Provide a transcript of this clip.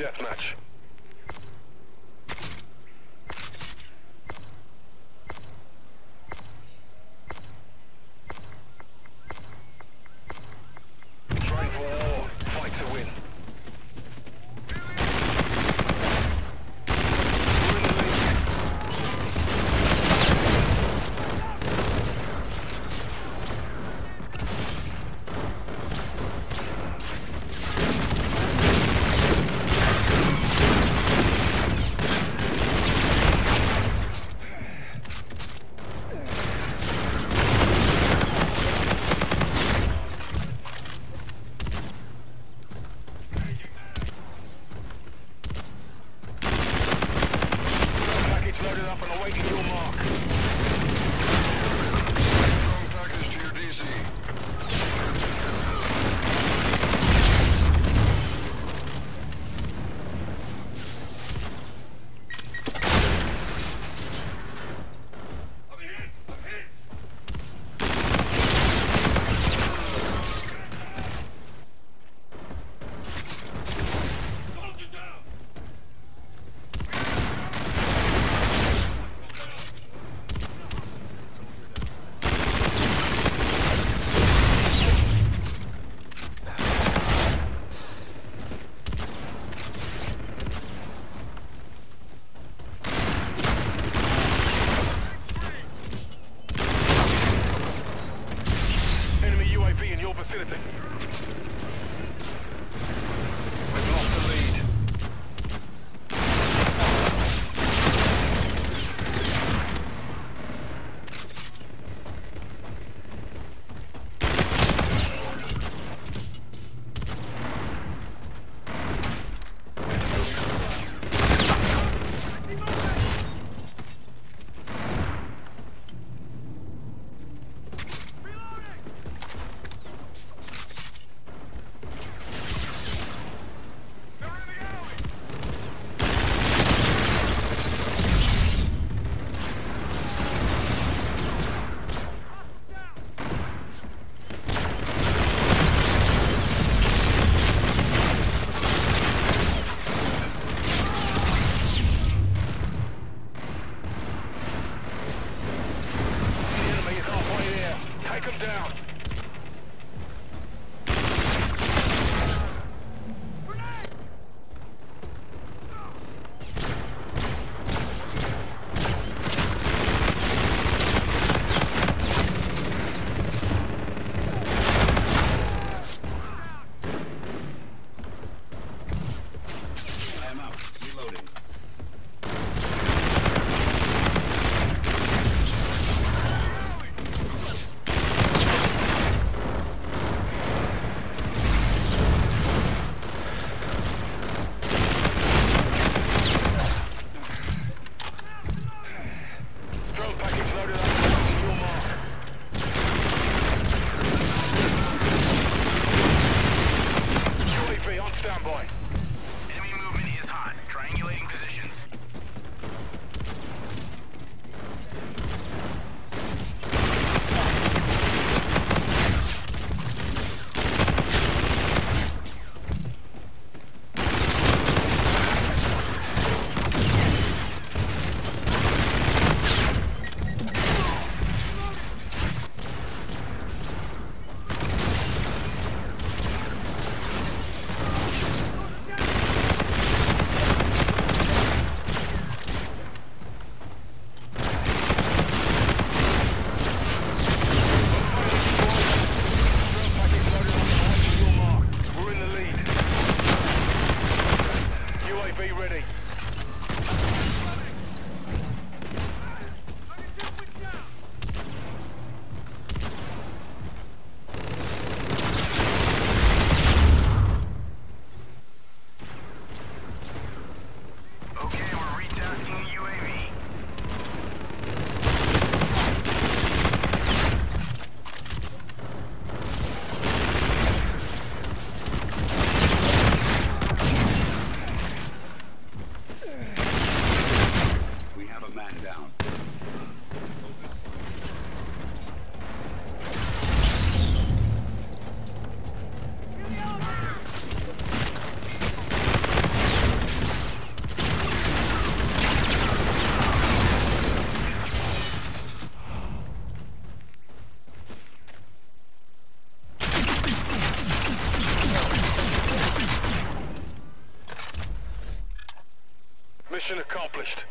deathmatch. Down. point. down. Mission accomplished.